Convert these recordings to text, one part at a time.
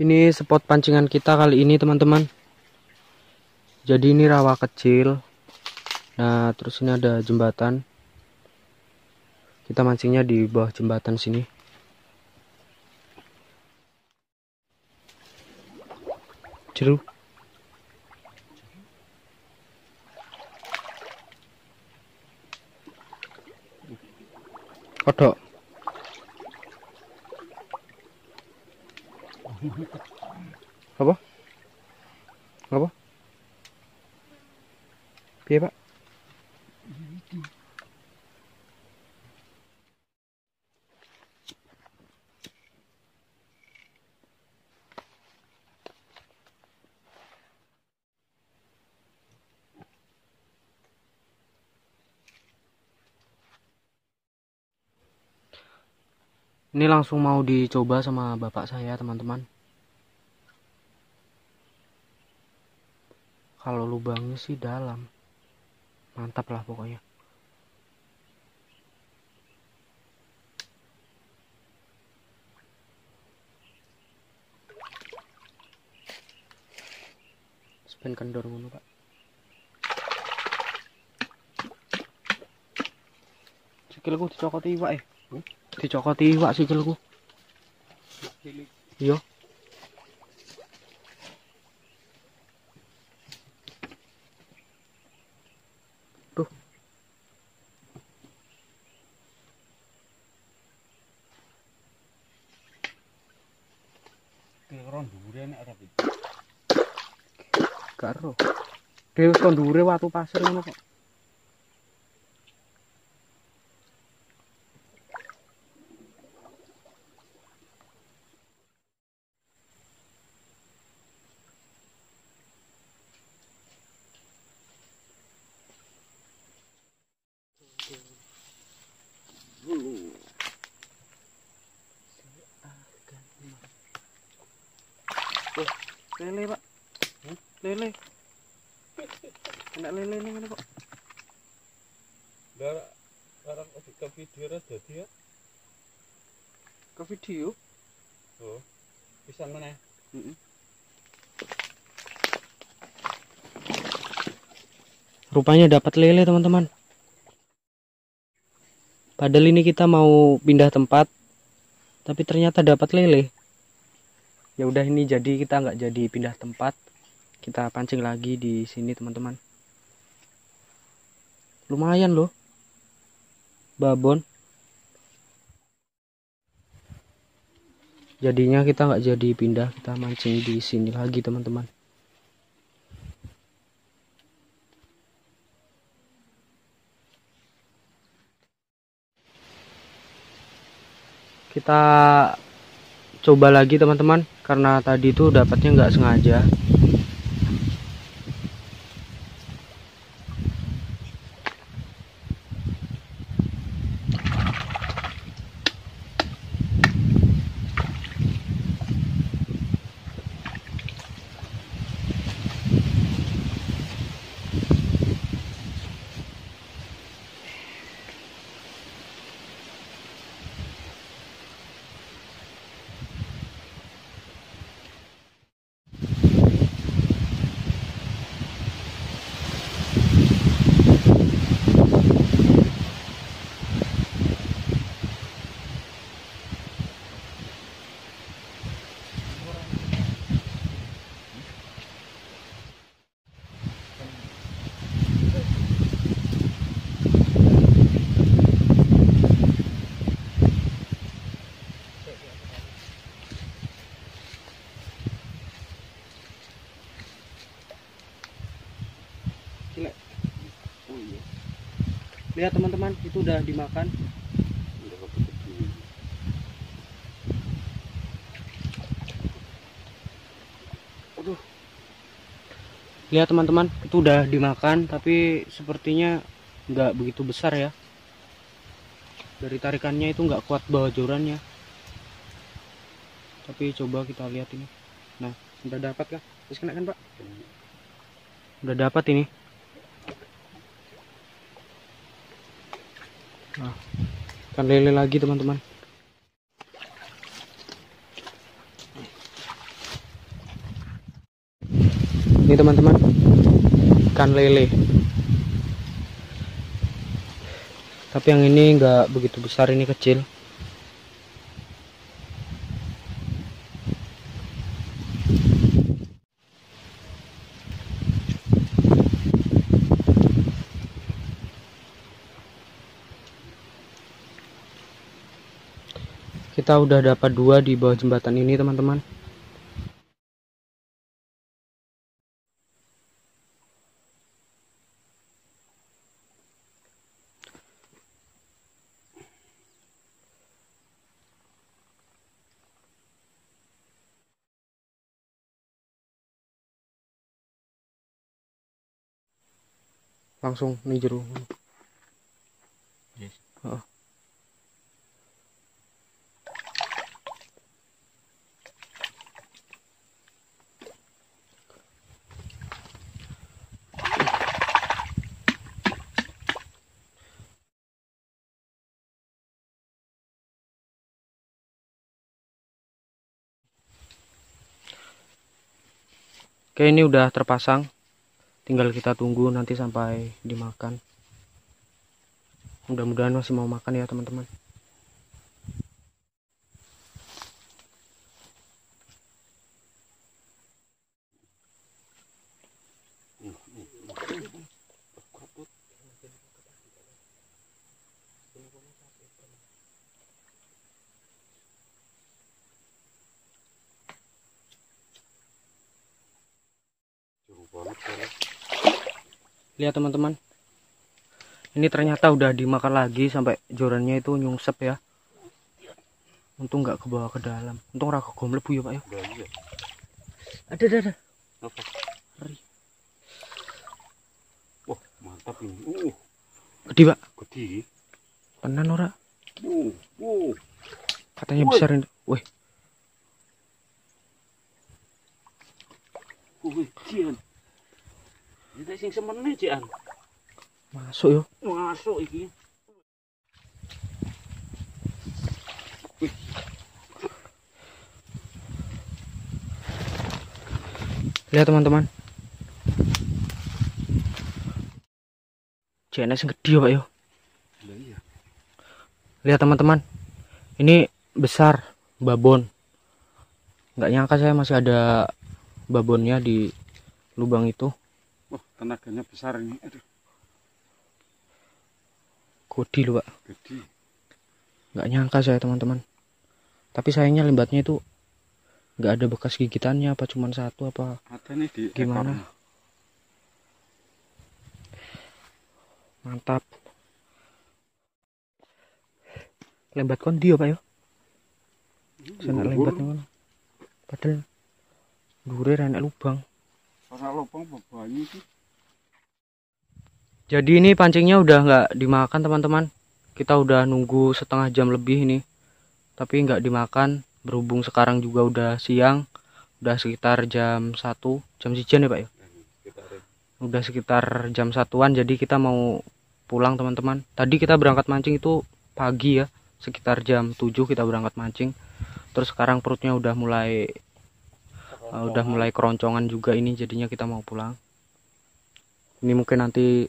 Ini spot pancingan kita kali ini teman-teman. Jadi ini rawa kecil. Nah, terus ini ada jembatan. Kita mancingnya di bawah jembatan sini. Jeruk. Kodok. Apa? Apa? Piye, Pak? Ini langsung mau dicoba sama bapak saya, teman-teman. Kalau lubangnya sih dalam. Mantap lah pokoknya. Spin kendor ngono, Pak. Sikilku dicokoti iwak eh. Dicokoti iwak sikilku. Iya. Karo. Dewe kon dhuwure watu pasir ngono kok. Lele, Pak. Lele. Enak lele ngene kok. Dar arek ke video ra dadi ya. Ke video. Oh. Pisan meneh. Heeh. Rupanya dapat lele, teman-teman. Padahal ini kita mau pindah tempat, tapi ternyata dapat lele. Ya udah ini jadi kita nggak jadi pindah tempat. Kita pancing lagi di sini, teman-teman. Lumayan loh. Babon. Jadinya kita nggak jadi pindah, kita mancing di sini lagi, teman-teman. kita coba lagi teman-teman karena tadi itu dapatnya nggak sengaja lihat teman-teman itu udah dimakan. Aduh. lihat teman-teman itu udah dimakan tapi sepertinya nggak begitu besar ya. Dari tarikannya itu nggak kuat bawa jorannya tapi coba kita lihat ini. Nah udah dapat kah? Terus kena kan pak udah dapat ini Nah, ikan lele lagi teman-teman. Ini teman-teman, kan lele. Tapi yang ini nggak begitu besar, ini kecil. Kita udah dapat dua di bawah jembatan ini teman-teman langsung nih jeruk Yes. Oh. Oke ini udah terpasang. Tinggal kita tunggu nanti sampai dimakan. Mudah-mudahan masih mau makan ya teman-teman lihat teman-teman. Ini ternyata udah dimakan lagi sampai jorannya itu nyungsep ya. Untung nggak ke bawah ke dalam. Untung raga gom lebu ya pak ya. Iya. ada ada ada. Apa? Wah, mantap ini. Uh, gede pak. Gede. tenan ora. Uh, uh. katanya besar ini. Uh, Ini sing semene cian. masuk yo. Masuk iki. lihat teman-teman. CNS yang gede pak yo. Iya. lihat teman-teman. Ini besar babon. Nggak nyangka saya masih ada babonnya di lubang itu Wah, tenaganya besar ini. Aduh, kodi loh pak gede. nggak nyangka saya teman-teman tapi sayangnya lembatnya itu nggak ada bekas gigitannya apa cuman satu apa Ada nih di Gimana? ekornya. mantap lembat kondi ya pak ya sana mana padahal dure enak lubang Jadi ini pancingnya udah nggak dimakan teman-teman. Kita udah nunggu setengah jam lebih ini. Tapi nggak dimakan. Berhubung sekarang juga udah siang. Udah sekitar jam 1 jam sejian ya pak ya? Udah sekitar jam satuan. Jadi kita mau pulang teman-teman. Tadi kita berangkat mancing itu pagi ya. Sekitar jam 7 kita berangkat mancing. Terus sekarang perutnya udah mulai uh, udah mulai keroncongan juga ini jadinya kita mau pulang. Ini mungkin nanti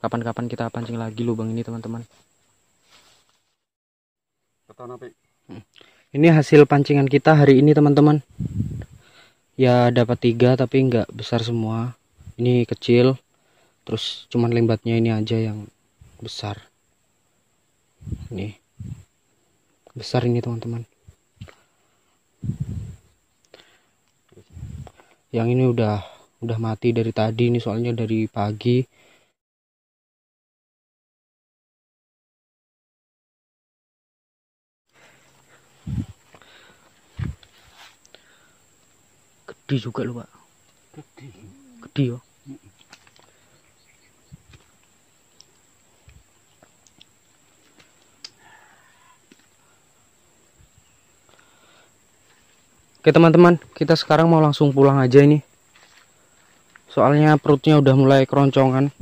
kapan-kapan kita pancing lagi lubang ini teman-teman. Apa? ini hasil pancingan kita hari ini teman-teman. Ya dapat tiga tapi nggak besar semua. Ini kecil terus cuman lembatnya ini aja yang besar. Ini besar ini teman-teman yang ini udah udah mati dari tadi ini soalnya dari pagi. Gede juga loh pak. Gede. gede yo Oke teman-teman, kita sekarang mau langsung pulang aja ini. Soalnya perutnya udah mulai keroncongan.